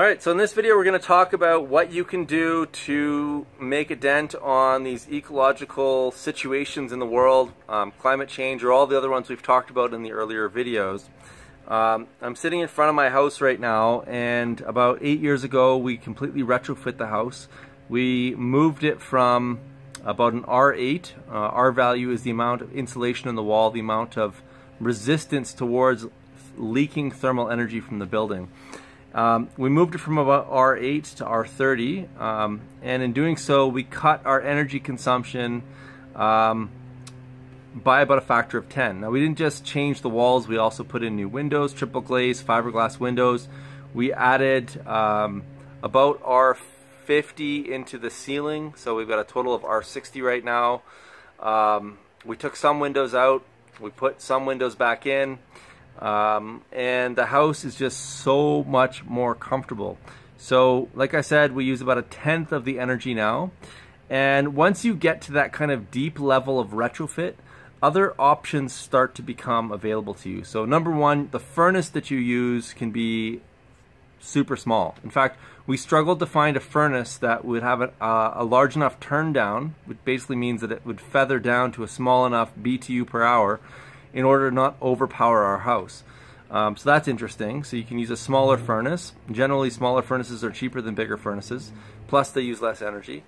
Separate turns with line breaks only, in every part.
Alright, so in this video we're going to talk about what you can do to make a dent on these ecological situations in the world, um, climate change, or all the other ones we've talked about in the earlier videos. Um, I'm sitting in front of my house right now, and about eight years ago we completely retrofit the house. We moved it from about an R8. Uh, R value is the amount of insulation in the wall, the amount of resistance towards leaking thermal energy from the building. Um, we moved it from about R8 to R30, um, and in doing so, we cut our energy consumption um, by about a factor of 10. Now, we didn't just change the walls, we also put in new windows, triple glaze, fiberglass windows. We added um, about R50 into the ceiling, so we've got a total of R60 right now. Um, we took some windows out, we put some windows back in. Um, and the house is just so much more comfortable. So, like I said, we use about a tenth of the energy now. And once you get to that kind of deep level of retrofit, other options start to become available to you. So, number one, the furnace that you use can be super small. In fact, we struggled to find a furnace that would have a, a large enough turn down, which basically means that it would feather down to a small enough BTU per hour in order to not overpower our house. Um, so that's interesting. So you can use a smaller furnace. Generally, smaller furnaces are cheaper than bigger furnaces. Plus, they use less energy.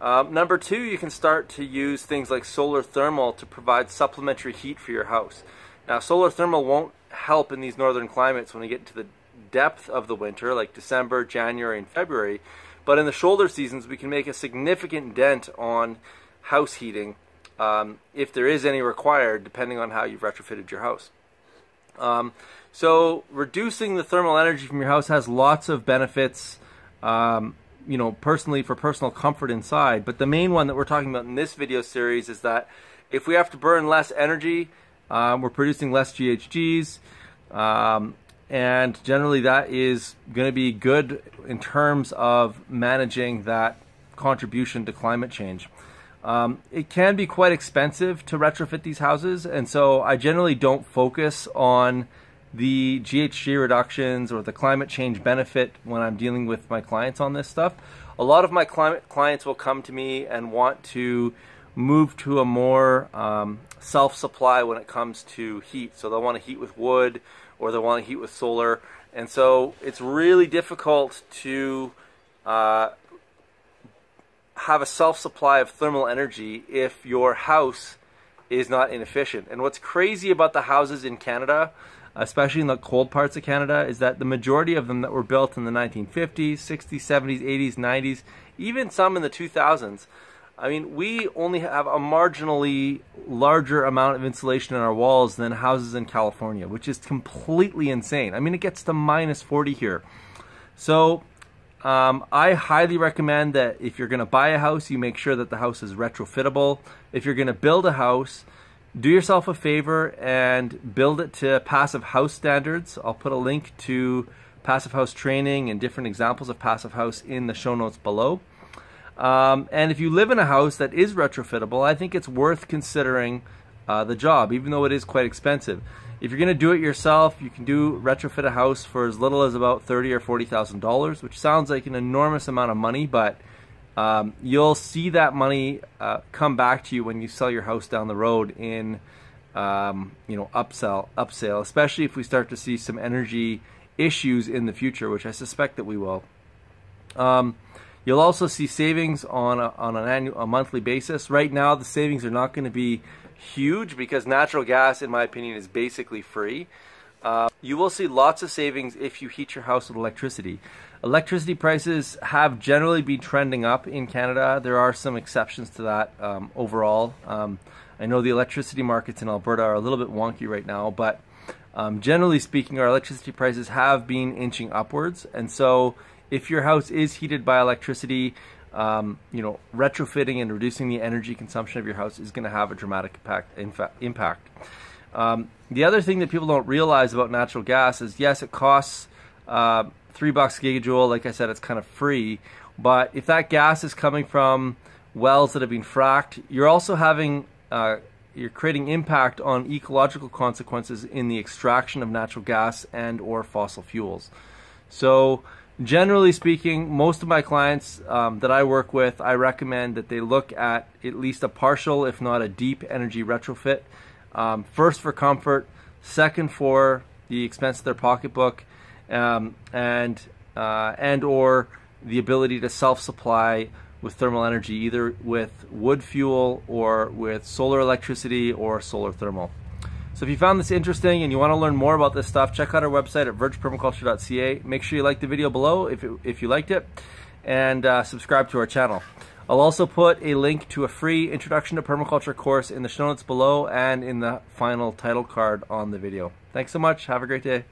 Um, number two, you can start to use things like solar thermal to provide supplementary heat for your house. Now, solar thermal won't help in these northern climates when we get into the depth of the winter, like December, January, and February. But in the shoulder seasons, we can make a significant dent on house heating um, if there is any required, depending on how you've retrofitted your house. Um, so reducing the thermal energy from your house has lots of benefits, um, you know, personally for personal comfort inside. But the main one that we're talking about in this video series is that if we have to burn less energy, um, we're producing less GHGs. Um, and generally that is going to be good in terms of managing that contribution to climate change. Um, it can be quite expensive to retrofit these houses, and so I generally don't focus on the GHG reductions or the climate change benefit when I'm dealing with my clients on this stuff. A lot of my climate clients will come to me and want to move to a more um, self-supply when it comes to heat. So they'll want to heat with wood or they'll want to heat with solar. And so it's really difficult to uh, have a self-supply of thermal energy if your house is not inefficient. And what's crazy about the houses in Canada, especially in the cold parts of Canada, is that the majority of them that were built in the 1950s, 60s, 70s, 80s, 90s, even some in the 2000s, I mean, we only have a marginally larger amount of insulation in our walls than houses in California, which is completely insane. I mean, it gets to minus 40 here. So um, I highly recommend that if you're going to buy a house, you make sure that the house is retrofittable. If you're going to build a house, do yourself a favor and build it to passive house standards. I'll put a link to passive house training and different examples of passive house in the show notes below. Um, and if you live in a house that is retrofittable, I think it's worth considering uh, the job, even though it is quite expensive. If you're going to do it yourself, you can do retrofit a house for as little as about thirty or forty thousand dollars, which sounds like an enormous amount of money, but um, you'll see that money uh, come back to you when you sell your house down the road in um, you know upsell upsale, especially if we start to see some energy issues in the future, which I suspect that we will. Um, you'll also see savings on a, on an annual a monthly basis. Right now, the savings are not going to be huge because natural gas, in my opinion, is basically free. Uh, you will see lots of savings if you heat your house with electricity. Electricity prices have generally been trending up in Canada. There are some exceptions to that um, overall. Um, I know the electricity markets in Alberta are a little bit wonky right now, but um, generally speaking, our electricity prices have been inching upwards. And so if your house is heated by electricity, um, you know, retrofitting and reducing the energy consumption of your house is going to have a dramatic impact. impact. Um, the other thing that people don't realize about natural gas is, yes, it costs uh, three bucks a gigajoule. Like I said, it's kind of free. But if that gas is coming from wells that have been fracked, you're also having uh, you're creating impact on ecological consequences in the extraction of natural gas and or fossil fuels. So generally speaking, most of my clients um, that I work with, I recommend that they look at at least a partial, if not a deep energy retrofit. Um, first for comfort, second for the expense of their pocketbook, um, and uh, and or the ability to self-supply with thermal energy, either with wood fuel or with solar electricity or solar thermal. So if you found this interesting and you want to learn more about this stuff, check out our website at vergepermaculture.ca. Make sure you like the video below if, it, if you liked it, and uh, subscribe to our channel. I'll also put a link to a free Introduction to Permaculture course in the show notes below and in the final title card on the video. Thanks so much. Have a great day.